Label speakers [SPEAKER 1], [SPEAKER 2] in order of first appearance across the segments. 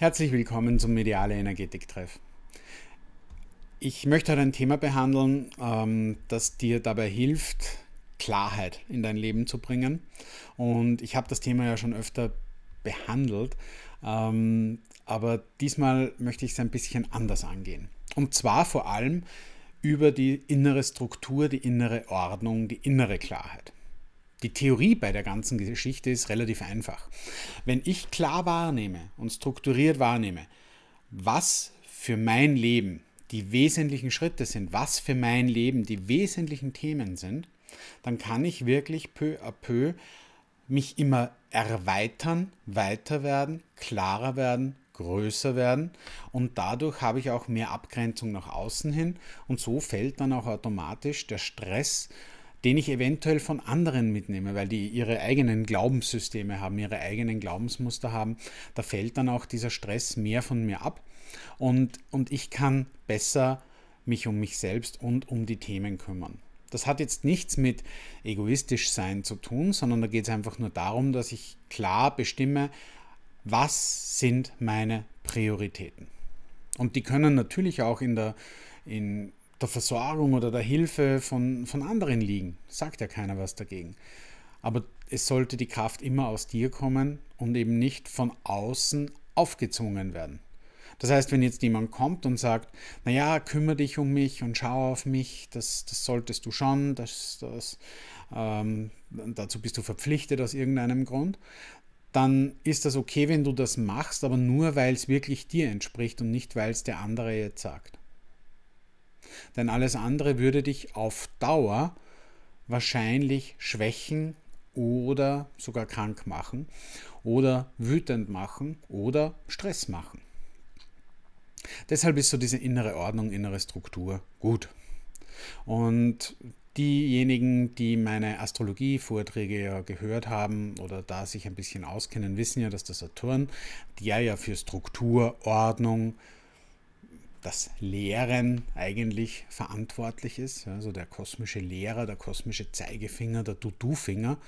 [SPEAKER 1] Herzlich willkommen zum Mediale Energetik-Treff. Ich möchte heute ein Thema behandeln, ähm, das dir dabei hilft, Klarheit in dein Leben zu bringen. Und ich habe das Thema ja schon öfter behandelt, ähm, aber diesmal möchte ich es ein bisschen anders angehen. Und zwar vor allem über die innere Struktur, die innere Ordnung, die innere Klarheit. Die Theorie bei der ganzen Geschichte ist relativ einfach. Wenn ich klar wahrnehme und strukturiert wahrnehme, was für mein Leben die wesentlichen Schritte sind, was für mein Leben die wesentlichen Themen sind, dann kann ich wirklich peu à peu mich immer erweitern, weiter werden, klarer werden, größer werden und dadurch habe ich auch mehr Abgrenzung nach außen hin und so fällt dann auch automatisch der Stress den ich eventuell von anderen mitnehme, weil die ihre eigenen Glaubenssysteme haben, ihre eigenen Glaubensmuster haben, da fällt dann auch dieser Stress mehr von mir ab und, und ich kann besser mich um mich selbst und um die Themen kümmern. Das hat jetzt nichts mit egoistisch sein zu tun, sondern da geht es einfach nur darum, dass ich klar bestimme, was sind meine Prioritäten. Und die können natürlich auch in der, in, der Versorgung oder der Hilfe von, von anderen liegen. Sagt ja keiner was dagegen. Aber es sollte die Kraft immer aus dir kommen und eben nicht von außen aufgezwungen werden. Das heißt, wenn jetzt jemand kommt und sagt, naja, kümmere dich um mich und schau auf mich, das, das solltest du schon, das, das, ähm, dazu bist du verpflichtet aus irgendeinem Grund, dann ist das okay, wenn du das machst, aber nur weil es wirklich dir entspricht und nicht weil es der andere jetzt sagt. Denn alles andere würde dich auf Dauer wahrscheinlich schwächen oder sogar krank machen oder wütend machen oder Stress machen. Deshalb ist so diese innere Ordnung, innere Struktur gut. Und diejenigen, die meine Astrologie-Vorträge ja gehört haben oder da sich ein bisschen auskennen, wissen ja, dass der Saturn, der ja für Struktur, Ordnung, das Lehren eigentlich verantwortlich ist, also der kosmische Lehrer, der kosmische Zeigefinger, der Du-Du-Finger,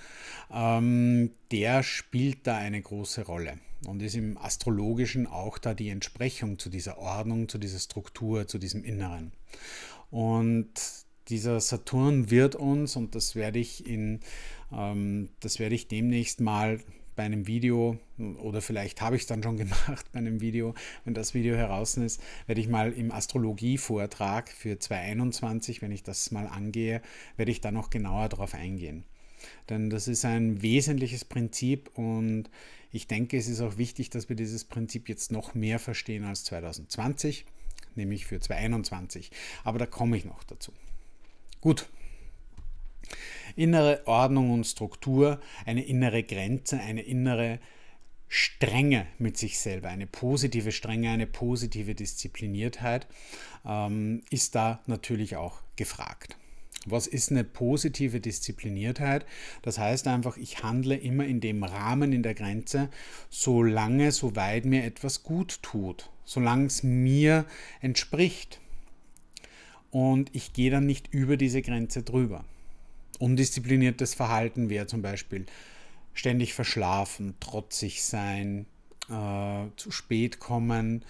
[SPEAKER 1] ähm, der spielt da eine große Rolle und ist im Astrologischen auch da die Entsprechung zu dieser Ordnung, zu dieser Struktur, zu diesem Inneren. Und dieser Saturn wird uns, und das werde ich in, ähm, das werde ich demnächst mal bei einem Video oder vielleicht habe ich es dann schon gemacht bei einem Video, wenn das Video heraus ist, werde ich mal im Astrologie-Vortrag für 2021, wenn ich das mal angehe, werde ich da noch genauer darauf eingehen. Denn das ist ein wesentliches Prinzip und ich denke, es ist auch wichtig, dass wir dieses Prinzip jetzt noch mehr verstehen als 2020, nämlich für 2021. Aber da komme ich noch dazu. Gut, innere Ordnung und Struktur, eine innere Grenze, eine innere Strenge mit sich selber, eine positive Strenge, eine positive Diszipliniertheit ähm, ist da natürlich auch gefragt. Was ist eine positive Diszipliniertheit? Das heißt einfach, ich handle immer in dem Rahmen, in der Grenze, solange, soweit mir etwas gut tut, solange es mir entspricht. Und ich gehe dann nicht über diese Grenze drüber. Undiszipliniertes Verhalten wäre zum Beispiel ständig verschlafen, trotzig sein, äh, zu spät kommen,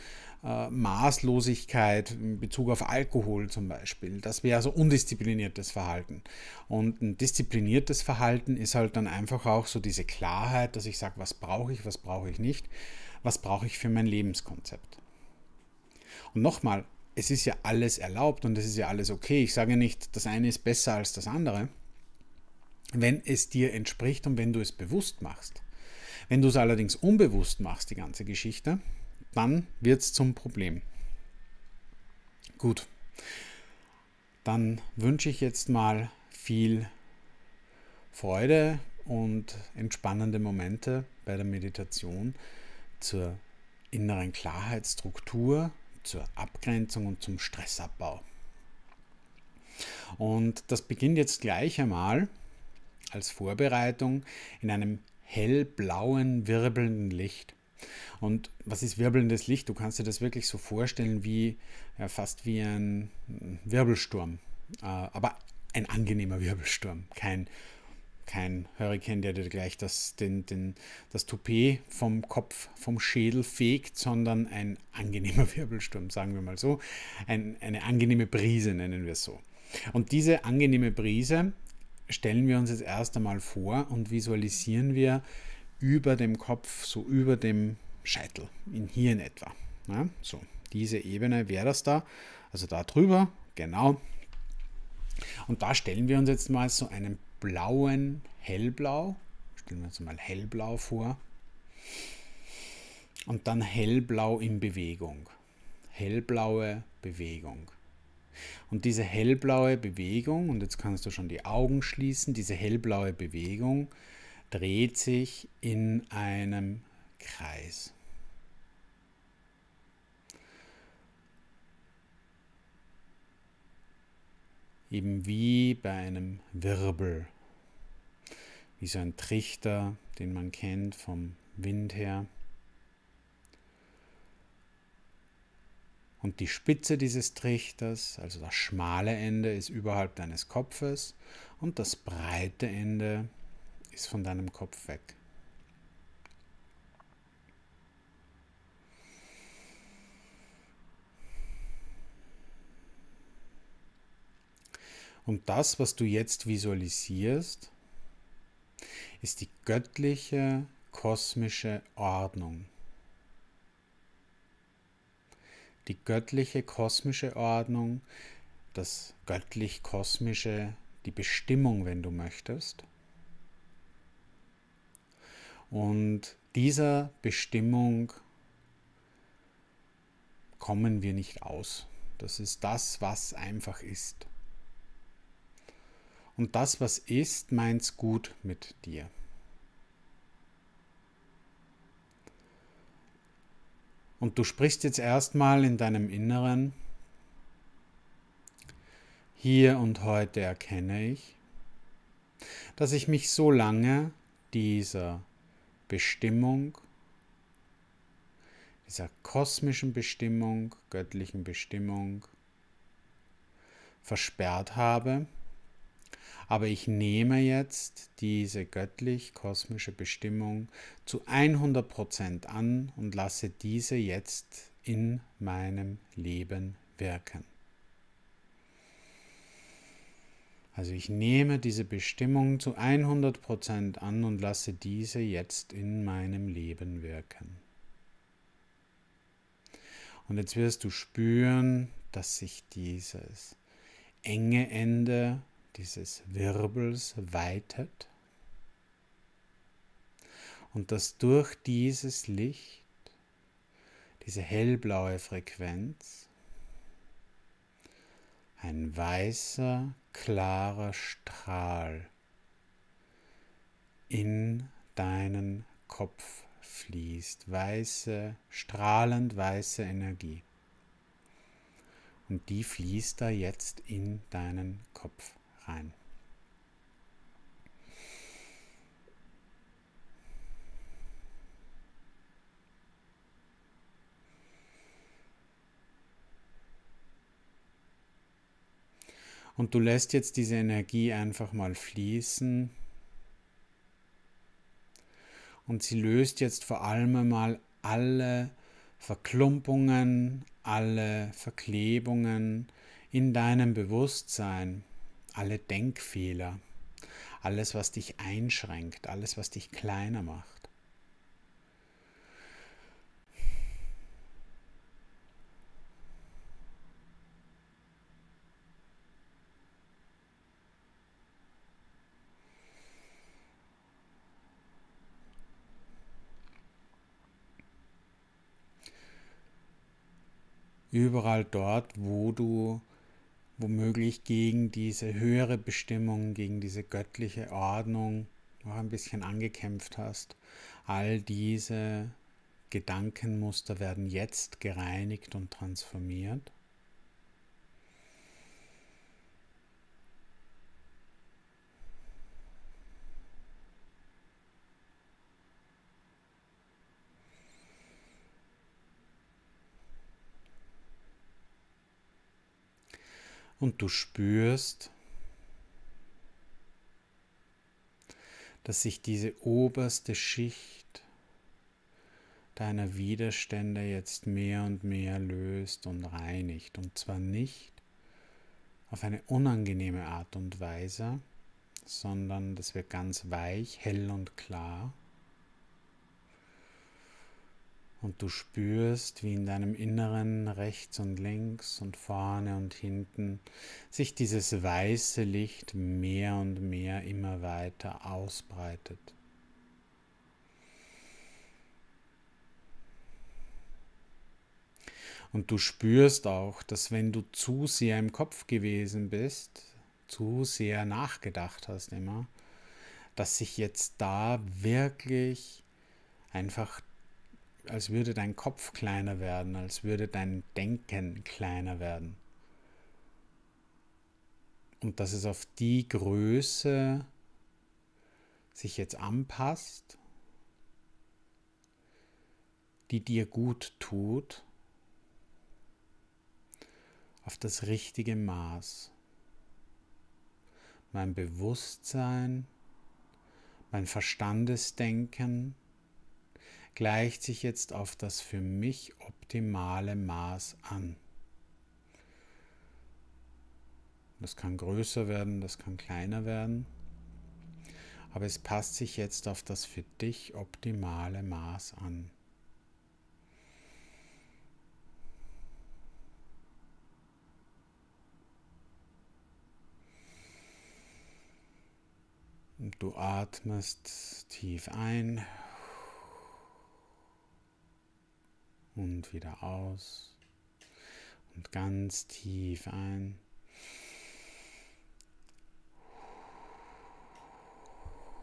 [SPEAKER 1] äh, Maßlosigkeit in Bezug auf Alkohol zum Beispiel. Das wäre also undiszipliniertes Verhalten. Und ein diszipliniertes Verhalten ist halt dann einfach auch so diese Klarheit, dass ich sage, was brauche ich, was brauche ich nicht, was brauche ich für mein Lebenskonzept. Und nochmal, es ist ja alles erlaubt und es ist ja alles okay. Ich sage nicht, das eine ist besser als das andere wenn es dir entspricht und wenn du es bewusst machst. Wenn du es allerdings unbewusst machst, die ganze Geschichte, dann wird es zum Problem. Gut, dann wünsche ich jetzt mal viel Freude und entspannende Momente bei der Meditation zur inneren Klarheit, Struktur, zur Abgrenzung und zum Stressabbau. Und das beginnt jetzt gleich einmal als Vorbereitung in einem hellblauen, wirbelnden Licht. Und was ist wirbelndes Licht? Du kannst dir das wirklich so vorstellen wie ja, fast wie ein Wirbelsturm. Äh, aber ein angenehmer Wirbelsturm, kein kein Hurricane, der dir gleich das, den, den, das Toupet vom Kopf, vom Schädel fegt, sondern ein angenehmer Wirbelsturm, sagen wir mal so. Ein, eine angenehme Brise nennen wir es so. Und diese angenehme Brise stellen wir uns jetzt erst einmal vor und visualisieren wir über dem Kopf, so über dem Scheitel, in hier in etwa. Ja, so, diese Ebene wäre das da, also da drüber, genau. Und da stellen wir uns jetzt mal so einen blauen Hellblau, stellen wir uns mal hellblau vor, und dann hellblau in Bewegung. Hellblaue Bewegung. Und diese hellblaue Bewegung, und jetzt kannst du schon die Augen schließen, diese hellblaue Bewegung dreht sich in einem Kreis. Eben wie bei einem Wirbel, wie so ein Trichter, den man kennt vom Wind her. Und die Spitze dieses Trichters, also das schmale Ende, ist überhalb deines Kopfes und das breite Ende ist von deinem Kopf weg. Und das, was du jetzt visualisierst, ist die göttliche kosmische Ordnung. Die göttliche kosmische Ordnung, das göttlich-kosmische, die Bestimmung, wenn du möchtest. Und dieser Bestimmung kommen wir nicht aus. Das ist das, was einfach ist. Und das, was ist, meint's gut mit dir. Und du sprichst jetzt erstmal in deinem Inneren, hier und heute erkenne ich, dass ich mich so lange dieser Bestimmung, dieser kosmischen Bestimmung, göttlichen Bestimmung versperrt habe, aber ich nehme jetzt diese göttlich-kosmische Bestimmung zu 100% an und lasse diese jetzt in meinem Leben wirken. Also ich nehme diese Bestimmung zu 100% an und lasse diese jetzt in meinem Leben wirken. Und jetzt wirst du spüren, dass sich dieses enge Ende dieses Wirbels weitet und dass durch dieses Licht, diese hellblaue Frequenz, ein weißer, klarer Strahl in deinen Kopf fließt, weiße, strahlend weiße Energie. Und die fließt da jetzt in deinen Kopf rein. Und du lässt jetzt diese Energie einfach mal fließen. Und sie löst jetzt vor allem einmal alle Verklumpungen, alle Verklebungen in deinem Bewusstsein alle Denkfehler, alles, was dich einschränkt, alles, was dich kleiner macht. Überall dort, wo du womöglich gegen diese höhere Bestimmung, gegen diese göttliche Ordnung noch ein bisschen angekämpft hast. All diese Gedankenmuster werden jetzt gereinigt und transformiert. Und du spürst, dass sich diese oberste Schicht deiner Widerstände jetzt mehr und mehr löst und reinigt. Und zwar nicht auf eine unangenehme Art und Weise, sondern das wird ganz weich, hell und klar. Und du spürst, wie in deinem Inneren rechts und links und vorne und hinten sich dieses weiße Licht mehr und mehr immer weiter ausbreitet. Und du spürst auch, dass wenn du zu sehr im Kopf gewesen bist, zu sehr nachgedacht hast immer, dass sich jetzt da wirklich einfach, als würde dein Kopf kleiner werden, als würde dein Denken kleiner werden. Und dass es auf die Größe sich jetzt anpasst, die dir gut tut auf das richtige Maß. Mein Bewusstsein, mein Verstandesdenken gleicht sich jetzt auf das für mich optimale Maß an. Das kann größer werden, das kann kleiner werden, aber es passt sich jetzt auf das für dich optimale Maß an. Und du atmest tief ein und wieder aus und ganz tief ein.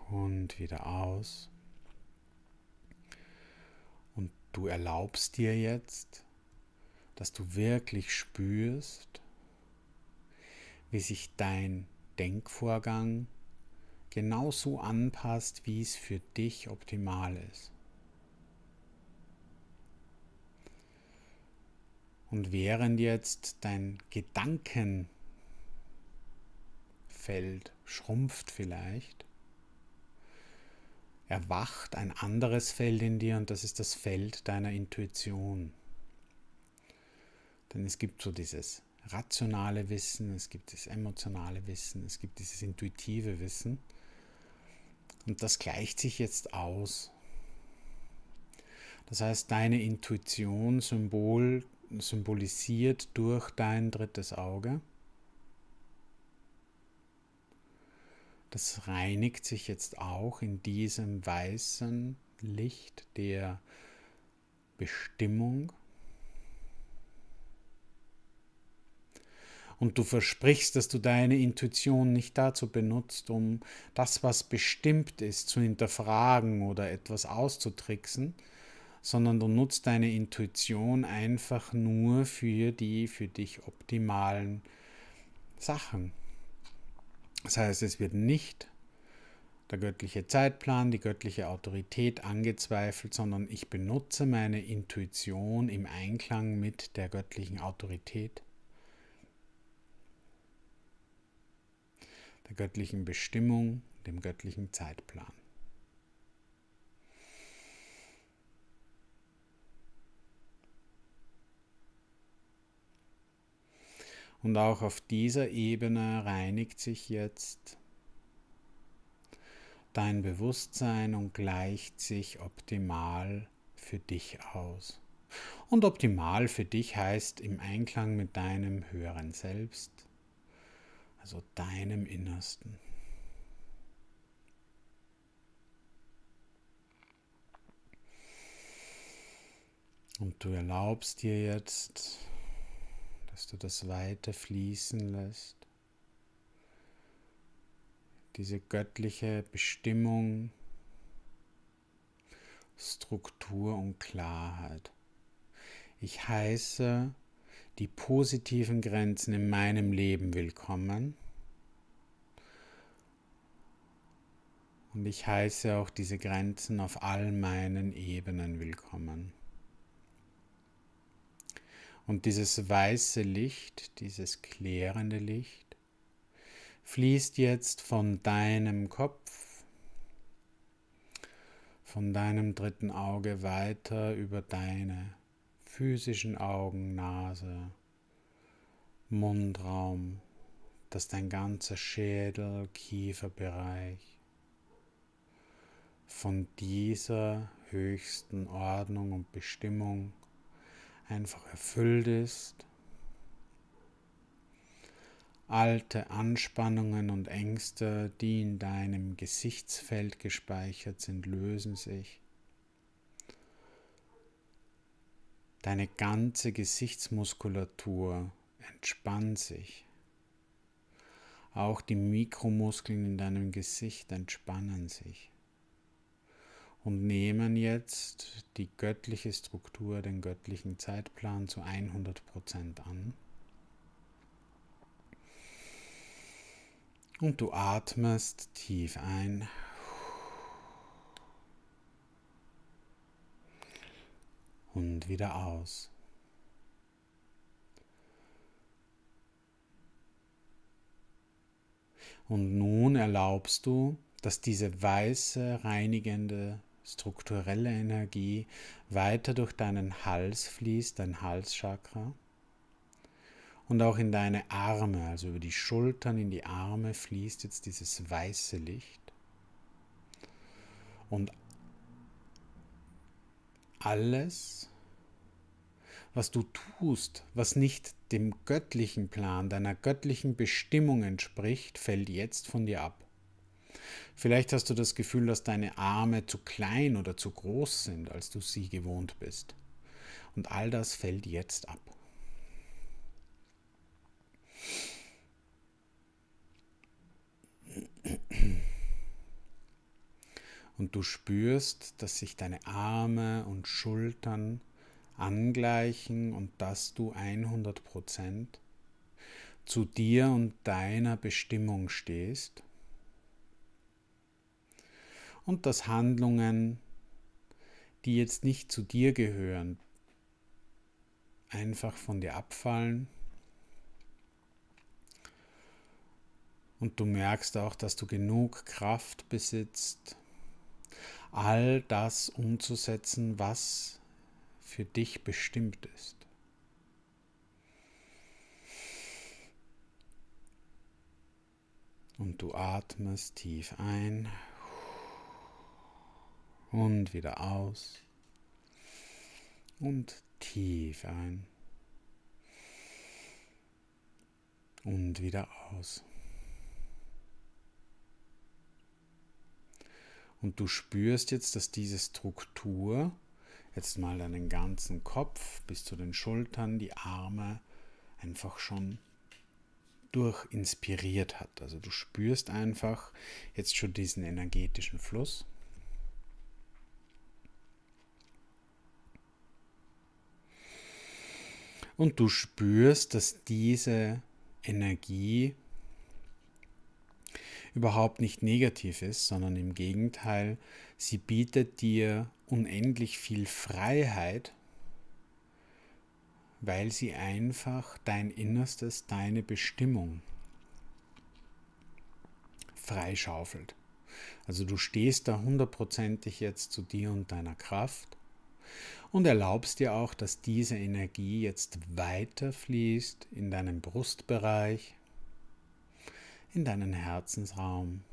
[SPEAKER 1] Und wieder aus. Und du erlaubst dir jetzt, dass du wirklich spürst, wie sich dein Denkvorgang genauso anpasst, wie es für dich optimal ist. Und während jetzt dein Gedankenfeld schrumpft vielleicht, erwacht ein anderes Feld in dir und das ist das Feld deiner Intuition. Denn es gibt so dieses rationale Wissen, es gibt das emotionale Wissen, es gibt dieses intuitive Wissen. Und das gleicht sich jetzt aus. Das heißt, deine Intuition symbol, symbolisiert durch dein drittes Auge. Das reinigt sich jetzt auch in diesem weißen Licht der Bestimmung und du versprichst, dass du deine Intuition nicht dazu benutzt, um das, was bestimmt ist, zu hinterfragen oder etwas auszutricksen, sondern du nutzt deine Intuition einfach nur für die für dich optimalen Sachen. Das heißt, es wird nicht der göttliche Zeitplan, die göttliche Autorität angezweifelt, sondern ich benutze meine Intuition im Einklang mit der göttlichen Autorität der göttlichen Bestimmung, dem göttlichen Zeitplan. Und auch auf dieser Ebene reinigt sich jetzt dein Bewusstsein und gleicht sich optimal für dich aus. Und optimal für dich heißt im Einklang mit deinem höheren Selbst, also deinem Innersten. Und du erlaubst dir jetzt, dass du das weiter fließen lässt. Diese göttliche Bestimmung, Struktur und Klarheit. Ich heiße die positiven Grenzen in meinem Leben willkommen. Und ich heiße auch diese Grenzen auf all meinen Ebenen willkommen. Und dieses weiße Licht, dieses klärende Licht, fließt jetzt von deinem Kopf von deinem dritten Auge weiter über deine physischen Augen, Nase, Mundraum, dass dein ganzer Schädel, Kieferbereich von dieser höchsten Ordnung und Bestimmung einfach erfüllt ist. Alte Anspannungen und Ängste, die in deinem Gesichtsfeld gespeichert sind, lösen sich. Deine ganze Gesichtsmuskulatur entspannt sich. Auch die Mikromuskeln in deinem Gesicht entspannen sich und nehmen jetzt die göttliche Struktur, den göttlichen Zeitplan zu 100% an. Und du atmest tief ein. Und wieder aus. Und nun erlaubst du, dass diese weiße, reinigende strukturelle Energie weiter durch deinen Hals fließt, dein Halschakra. Und auch in deine Arme, also über die Schultern in die Arme fließt jetzt dieses weiße Licht. Und alles, was du tust, was nicht dem göttlichen Plan, deiner göttlichen Bestimmung entspricht, fällt jetzt von dir ab. Vielleicht hast du das Gefühl, dass deine Arme zu klein oder zu groß sind, als du sie gewohnt bist. Und all das fällt jetzt ab. Und du spürst, dass sich deine Arme und Schultern angleichen und dass du 100% zu dir und deiner Bestimmung stehst und dass Handlungen, die jetzt nicht zu dir gehören, einfach von dir abfallen. Und du merkst auch, dass du genug Kraft besitzt, all das umzusetzen, was für dich bestimmt ist. Und du atmest tief ein und wieder aus und tief ein und wieder aus. Und du spürst jetzt, dass diese Struktur jetzt mal deinen ganzen Kopf bis zu den Schultern, die Arme einfach schon durchinspiriert hat. Also du spürst einfach jetzt schon diesen energetischen Fluss. Und du spürst, dass diese Energie überhaupt nicht negativ ist, sondern im Gegenteil, sie bietet dir unendlich viel Freiheit, weil sie einfach dein Innerstes, deine Bestimmung freischaufelt. Also du stehst da hundertprozentig jetzt zu dir und deiner Kraft und erlaubst dir auch, dass diese Energie jetzt weiter fließt in deinen Brustbereich, in deinen Herzensraum.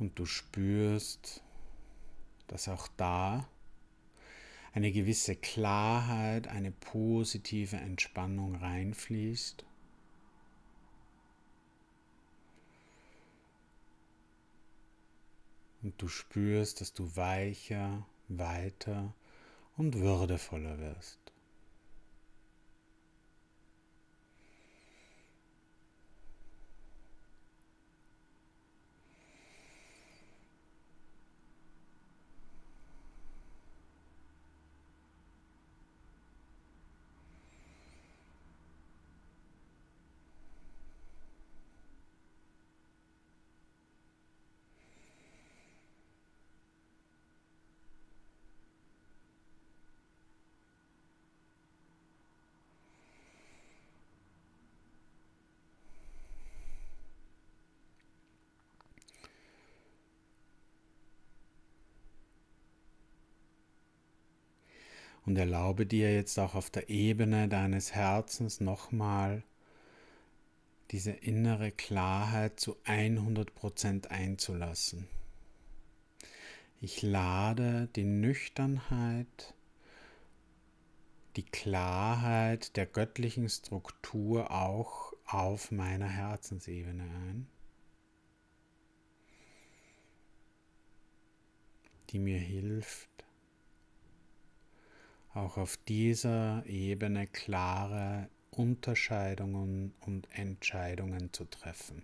[SPEAKER 1] Und du spürst, dass auch da eine gewisse Klarheit, eine positive Entspannung reinfließt. Und du spürst, dass du weicher, weiter und würdevoller wirst. Und erlaube dir jetzt auch auf der Ebene deines Herzens nochmal diese innere Klarheit zu 100% einzulassen. Ich lade die Nüchternheit, die Klarheit der göttlichen Struktur auch auf meiner Herzensebene ein, die mir hilft, auch auf dieser Ebene klare Unterscheidungen und Entscheidungen zu treffen.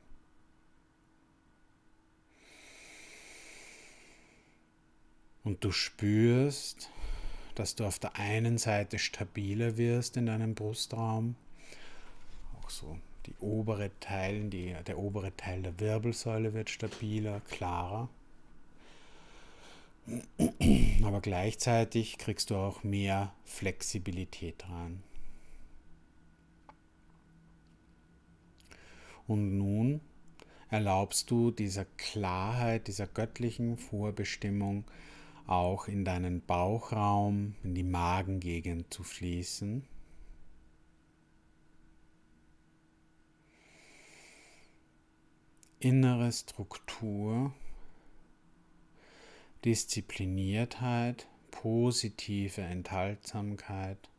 [SPEAKER 1] Und du spürst, dass du auf der einen Seite stabiler wirst in deinem Brustraum, auch so die obere Teil, die, der obere Teil der Wirbelsäule wird stabiler, klarer. Aber gleichzeitig kriegst du auch mehr Flexibilität rein. Und nun erlaubst du dieser Klarheit, dieser göttlichen Vorbestimmung auch in deinen Bauchraum, in die Magengegend zu fließen. Innere Struktur, Diszipliniertheit, positive Enthaltsamkeit,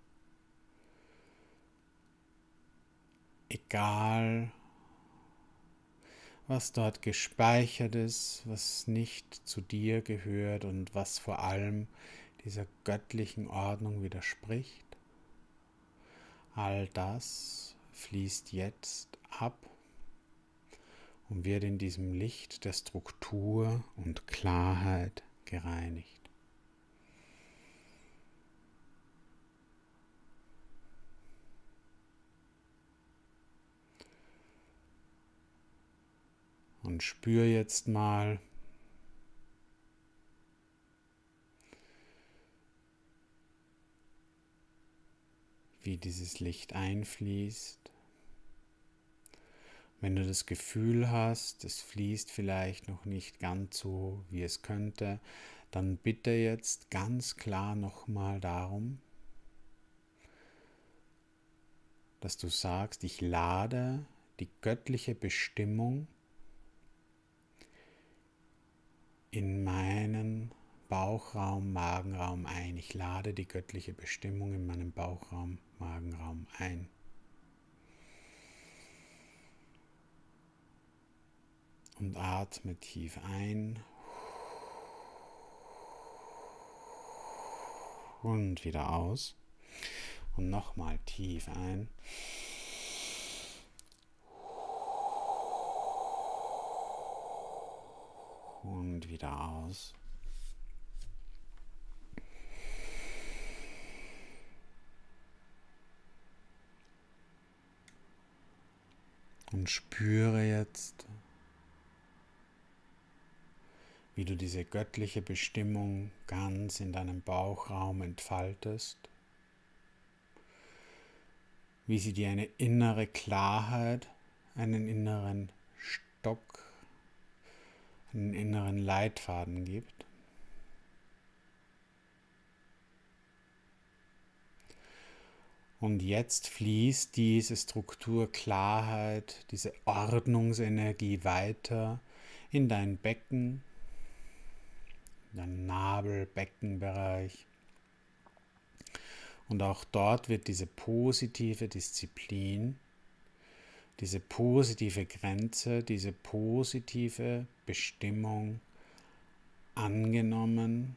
[SPEAKER 1] egal was dort gespeichert ist, was nicht zu dir gehört und was vor allem dieser göttlichen Ordnung widerspricht. All das fließt jetzt ab und wird in diesem Licht der Struktur und Klarheit gereinigt. Und spür jetzt mal, wie dieses Licht einfließt. Wenn du das Gefühl hast, es fließt vielleicht noch nicht ganz so, wie es könnte, dann bitte jetzt ganz klar nochmal darum, dass du sagst, ich lade die göttliche Bestimmung in meinen Bauchraum, Magenraum ein. Ich lade die göttliche Bestimmung in meinem Bauchraum, Magenraum ein. Und atme tief ein und wieder aus. Und nochmal tief ein. und wieder aus. Und spüre jetzt, wie du diese göttliche Bestimmung ganz in deinem Bauchraum entfaltest, wie sie dir eine innere Klarheit, einen inneren Stock einen inneren Leitfaden gibt. Und jetzt fließt diese Struktur Klarheit, diese Ordnungsenergie weiter in dein Becken, Nabel-Beckenbereich. Und auch dort wird diese positive Disziplin diese positive Grenze, diese positive Bestimmung angenommen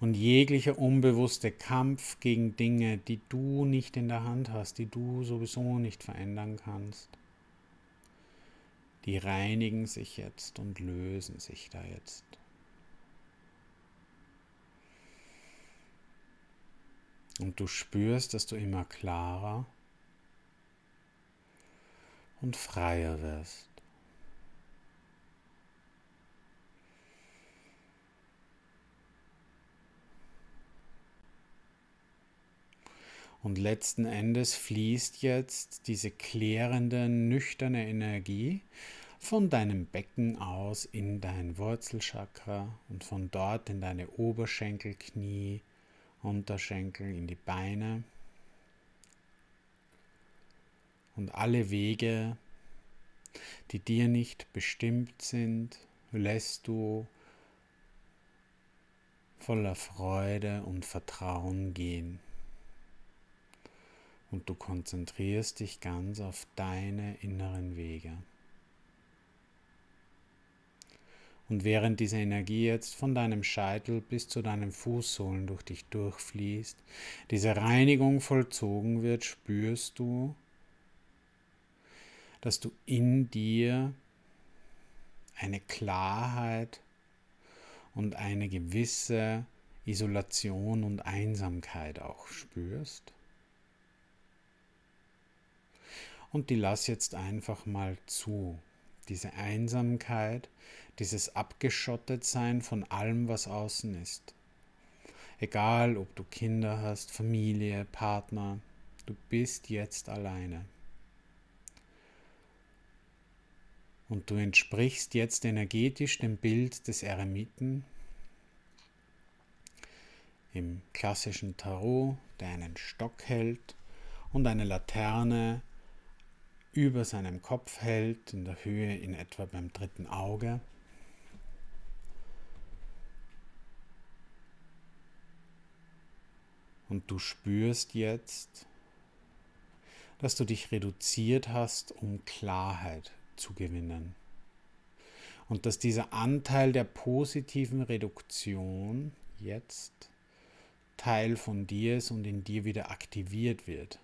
[SPEAKER 1] und jeglicher unbewusste Kampf gegen Dinge, die du nicht in der Hand hast, die du sowieso nicht verändern kannst, die reinigen sich jetzt und lösen sich da jetzt. Und du spürst, dass du immer klarer und freier wirst. Und letzten Endes fließt jetzt diese klärende, nüchterne Energie von deinem Becken aus in dein Wurzelchakra und von dort in deine Oberschenkel, Knie, Unterschenkel, in die Beine. Und alle Wege, die dir nicht bestimmt sind, lässt du voller Freude und Vertrauen gehen. Und du konzentrierst dich ganz auf deine inneren Wege. Und während diese Energie jetzt von deinem Scheitel bis zu deinen Fußsohlen durch dich durchfließt, diese Reinigung vollzogen wird, spürst du, dass du in dir eine Klarheit und eine gewisse Isolation und Einsamkeit auch spürst. Und die lass jetzt einfach mal zu. Diese Einsamkeit, dieses Abgeschottetsein von allem, was außen ist. Egal, ob du Kinder hast, Familie, Partner, du bist jetzt alleine. Und du entsprichst jetzt energetisch dem Bild des Eremiten im klassischen Tarot, der einen Stock hält und eine Laterne über seinem Kopf hält, in der Höhe in etwa beim dritten Auge. Und du spürst jetzt, dass du dich reduziert hast, um Klarheit zu gewinnen. Und dass dieser Anteil der positiven Reduktion jetzt Teil von dir ist und in dir wieder aktiviert wird.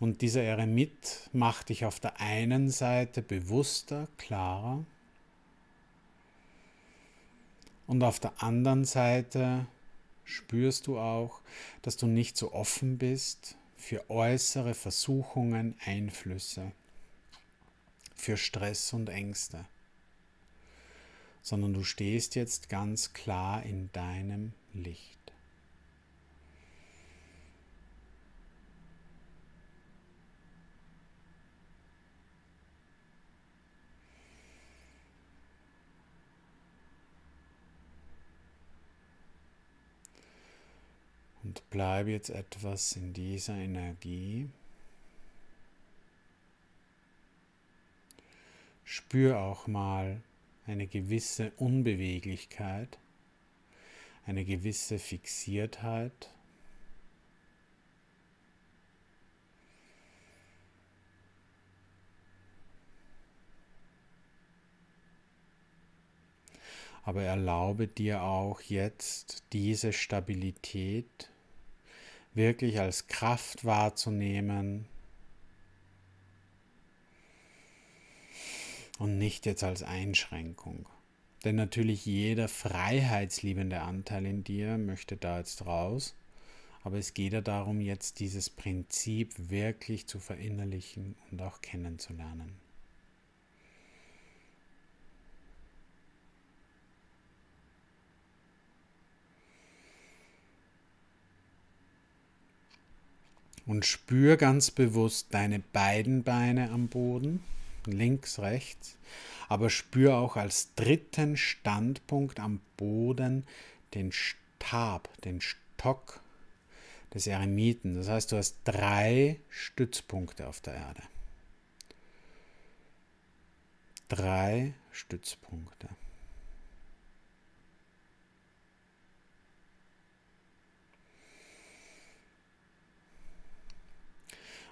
[SPEAKER 1] Und dieser Eremit macht dich auf der einen Seite bewusster, klarer, und auf der anderen Seite spürst du auch, dass du nicht so offen bist für äußere Versuchungen, Einflüsse, für Stress und Ängste, sondern du stehst jetzt ganz klar in deinem Licht. Und bleibe jetzt etwas in dieser Energie. Spür auch mal eine gewisse Unbeweglichkeit, eine gewisse Fixiertheit. Aber erlaube dir auch jetzt diese Stabilität wirklich als Kraft wahrzunehmen und nicht jetzt als Einschränkung. Denn natürlich jeder freiheitsliebende Anteil in dir möchte da jetzt raus, aber es geht ja darum, jetzt dieses Prinzip wirklich zu verinnerlichen und auch kennenzulernen. Und spür ganz bewusst deine beiden Beine am Boden, links, rechts, aber spür auch als dritten Standpunkt am Boden den Stab, den Stock des Eremiten. Das heißt, du hast drei Stützpunkte auf der Erde. Drei Stützpunkte.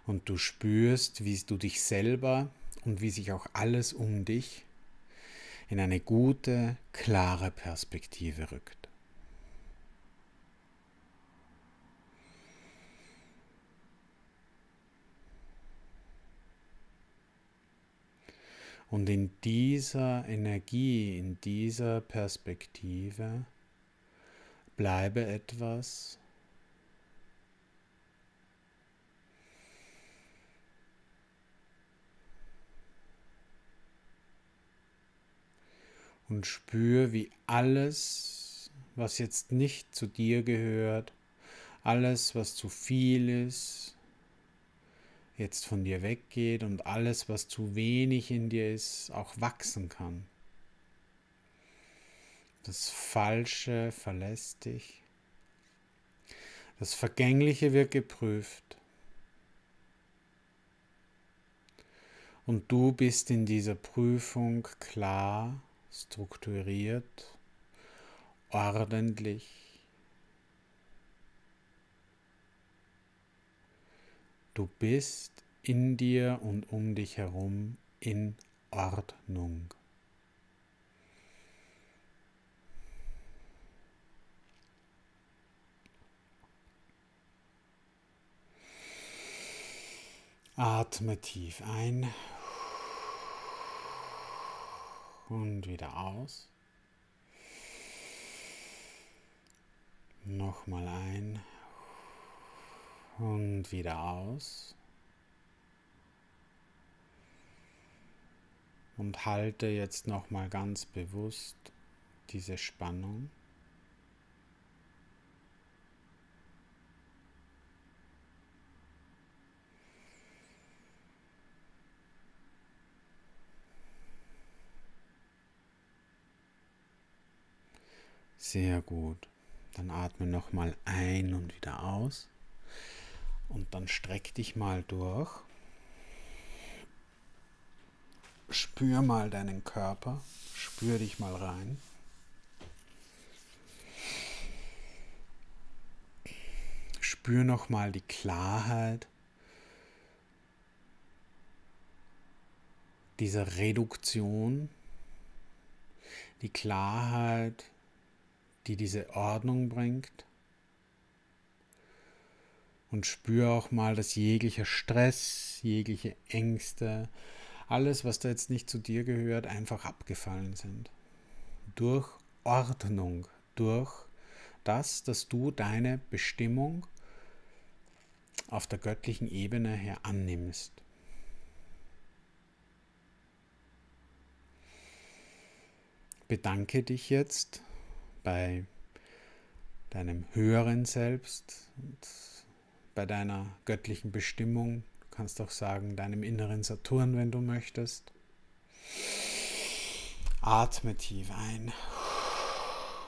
[SPEAKER 1] Und du spürst, wie du dich selber und wie sich auch alles um dich in eine gute, klare Perspektive rückt. Und in dieser Energie, in dieser Perspektive bleibe etwas und spür, wie alles, was jetzt nicht zu dir gehört, alles, was zu viel ist, jetzt von dir weggeht und alles, was zu wenig in dir ist, auch wachsen kann. Das Falsche verlässt dich. Das Vergängliche wird geprüft. Und du bist in dieser Prüfung klar, strukturiert, ordentlich. Du bist in dir und um dich herum in Ordnung. Atme tief ein und wieder aus. Nochmal ein und wieder aus. Und halte jetzt nochmal ganz bewusst diese Spannung. Sehr gut. Dann atme nochmal ein und wieder aus. Und dann streck dich mal durch. Spür mal deinen Körper. Spür dich mal rein. Spür nochmal die Klarheit dieser Reduktion, die Klarheit die diese Ordnung bringt. Und spür auch mal, dass jeglicher Stress, jegliche Ängste, alles, was da jetzt nicht zu dir gehört, einfach abgefallen sind. Durch Ordnung, durch das, dass du deine Bestimmung auf der göttlichen Ebene her annimmst. Bedanke dich jetzt bei deinem höheren Selbst bei deiner göttlichen Bestimmung. Du kannst auch sagen, deinem inneren Saturn, wenn du möchtest. Atme tief ein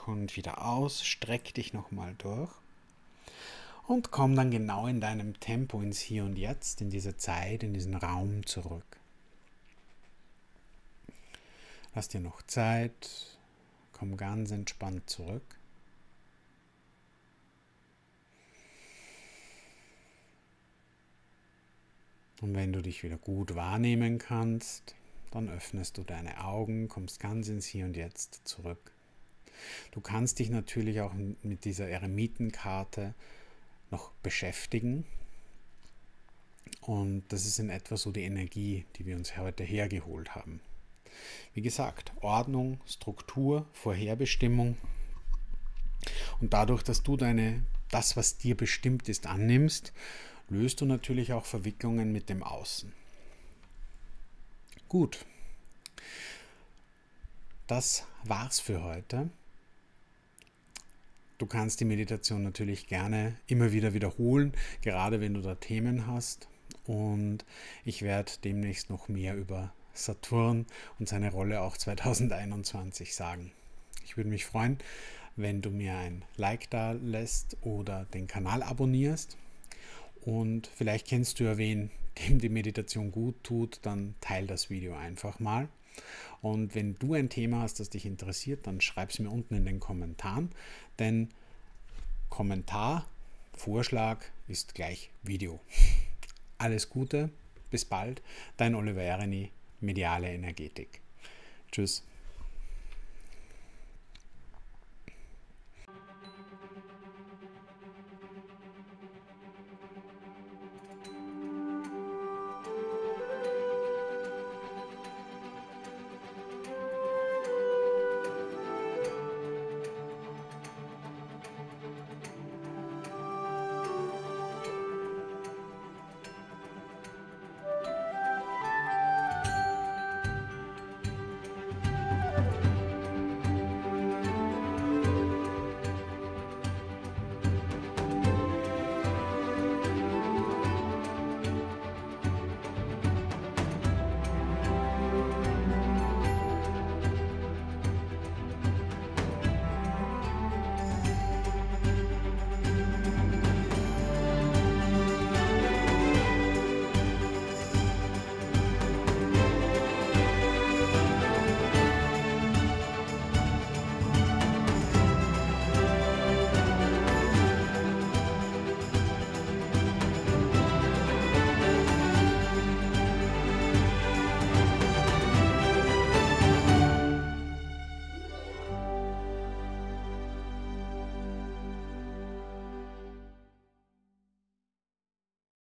[SPEAKER 1] und wieder aus. Streck dich nochmal durch. Und komm dann genau in deinem Tempo ins Hier und Jetzt, in diese Zeit, in diesen Raum zurück. Lass dir noch Zeit, Komm ganz entspannt zurück. Und wenn du dich wieder gut wahrnehmen kannst, dann öffnest du deine Augen, kommst ganz ins Hier und Jetzt zurück. Du kannst dich natürlich auch mit dieser Eremitenkarte noch beschäftigen. Und das ist in etwa so die Energie, die wir uns heute hergeholt haben. Wie gesagt, Ordnung, Struktur, Vorherbestimmung. Und dadurch, dass du deine, das, was dir bestimmt ist, annimmst, löst du natürlich auch Verwicklungen mit dem Außen. Gut. Das war's für heute. Du kannst die Meditation natürlich gerne immer wieder wiederholen, gerade wenn du da Themen hast. Und ich werde demnächst noch mehr über Saturn und seine Rolle auch 2021 sagen. Ich würde mich freuen, wenn du mir ein Like da lässt oder den Kanal abonnierst. Und vielleicht kennst du ja wen, dem die Meditation gut tut, dann teile das Video einfach mal. Und wenn du ein Thema hast, das dich interessiert, dann schreib es mir unten in den Kommentaren, denn Kommentar, Vorschlag ist gleich Video. Alles Gute, bis bald, dein Oliver Ereni mediale Energetik. Tschüss.